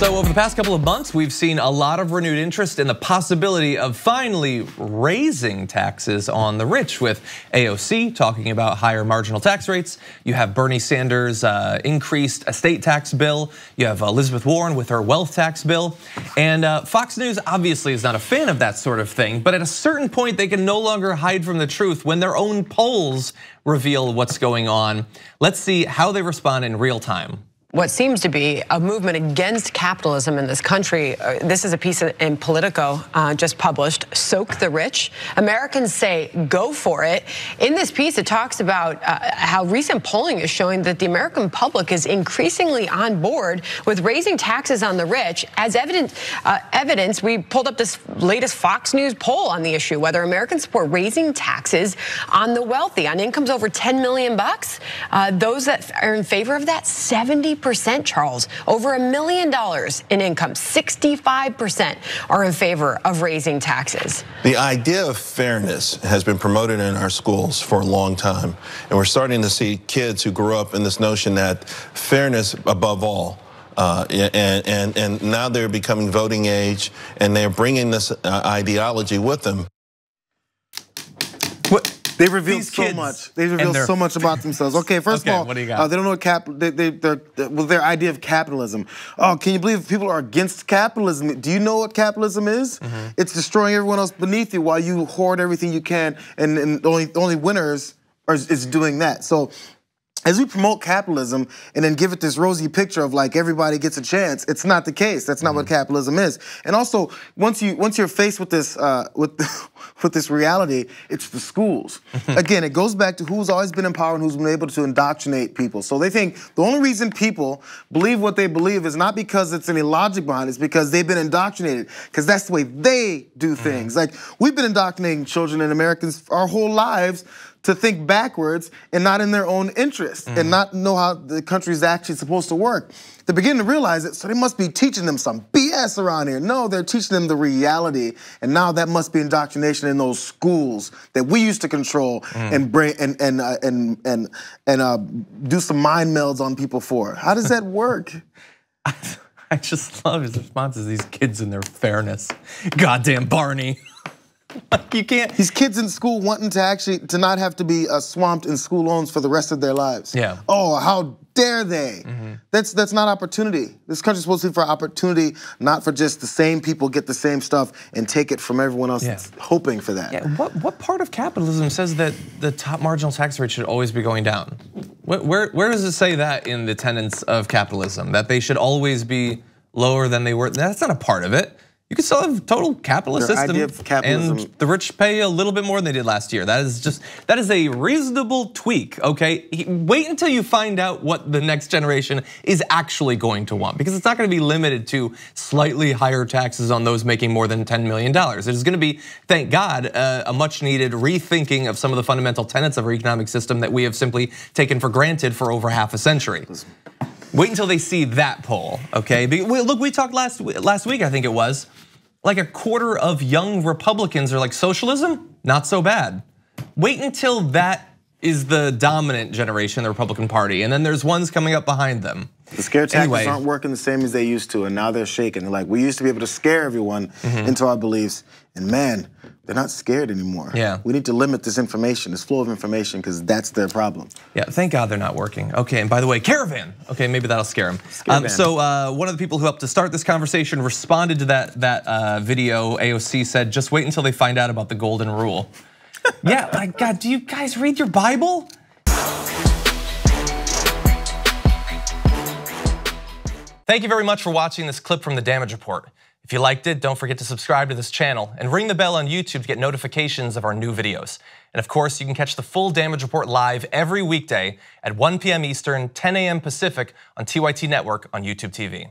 So over the past couple of months, we've seen a lot of renewed interest in the possibility of finally raising taxes on the rich with AOC talking about higher marginal tax rates. You have Bernie Sanders uh, increased estate tax bill. You have Elizabeth Warren with her wealth tax bill. And uh, Fox News obviously is not a fan of that sort of thing, but at a certain point, they can no longer hide from the truth when their own polls reveal what's going on. Let's see how they respond in real time what seems to be a movement against capitalism in this country. Uh, this is a piece in Politico uh, just published, Soak the Rich. Americans say go for it. In this piece, it talks about uh, how recent polling is showing that the American public is increasingly on board with raising taxes on the rich. As evidence, evidence, we pulled up this latest Fox News poll on the issue, whether Americans support raising taxes on the wealthy, on incomes over 10 million bucks. Those that are in favor of that, 70 percent Charles. Over a million dollars in income, 65% are in favor of raising taxes. The idea of fairness has been promoted in our schools for a long time. And we're starting to see kids who grew up in this notion that fairness above all. Uh, and, and, and now they're becoming voting age and they're bringing this uh, ideology with them. What? They revealed so much. They revealed so much about themselves. Okay, first okay, of all, uh, they don't know what cap. They, they, they're, well, their idea of capitalism. Oh, can you believe people are against capitalism? Do you know what capitalism is? Mm -hmm. It's destroying everyone else beneath you while you hoard everything you can, and, and only only winners are is doing that. So as we promote capitalism and then give it this rosy picture of like everybody gets a chance, it's not the case. That's not mm -hmm. what mm-hmm. capitalism is. And also, once you once you're faced with this uh, with with this reality, it's the schools. Again, it goes back to who's always been in power and who's been able to indoctrinate people. So they think the only reason people believe what they believe is not because it's any logic behind it, it's because they've been indoctrinated. Because that's the way they do mm-hmm. things. Mm -hmm. Like we've been indoctrinating children and Americans our whole lives to think backwards and not in their own interest mm. and not know how the country is actually supposed to work. They begin to realize it, so they must be teaching them some BS around here. No, they're teaching them the reality, and now that must be indoctrination in those schools that we used to control mm. and bring and and uh, and and and uh, do some mind melds on people for. How does that work? I just love his responses. These kids and their fairness. Goddamn Varney. you can't. These kids in school wanting to actually to not have to be uh, swamped in school loans for the rest of their lives. Yeah. Oh, how dare they? Mm -hmm. That's that's not opportunity. This country's supposed to be for opportunity, not for just the same people get the same stuff and take it from everyone else. Yeah. hoping for that. Yeah. What what part of capitalism says that the top marginal tax rate should always be going down? Where where, where does it say that in the tenets of capitalism that they should always be lower than they were? That's not a part of it. You can still have total capitalist Their system, capitalism. and the rich pay a little bit more than they did last year. That is just that is a reasonable tweak. Okay, wait until you find out what the next generation is actually going to want, because it's not going to be limited to slightly higher taxes on those making more than 10 million dollars. It is going to be, thank God, uh, a much needed rethinking of some of the fundamental tenets of our economic system that we have simply taken for granted for over half a century. Wait until they see that poll, okay? Look, we talked last last week, I think it was, like a quarter of young Republicans are like socialism, not so bad. Wait until that is the dominant generation, the Republican Party, and then there's ones coming up behind them. The scare tactics anyway. aren't working the same as they used to, and now they're shaking. They're like, we used to be able to scare everyone mm -hmm. into our beliefs, and man, they're not scared anymore. Yeah. We need to limit this information, this flow of information, because that's their problem. Yeah, thank God they're not working. Okay, and by the way, Caravan. Okay, maybe that'll scare them. Um, so uh, one of the people who helped to start this conversation responded to that, that uh, video. AOC said, just wait until they find out about the golden rule. yeah, my God, do you guys read your Bible? Thank you very much for watching this clip from the Damage Report. If you liked it, don't forget to subscribe to this channel and ring the bell on YouTube to get notifications of our new videos. And of course, you can catch the full Damage Report live every weekday at 1 p.m. Eastern, 10 a.m. Pacific on TYT Network on YouTube TV.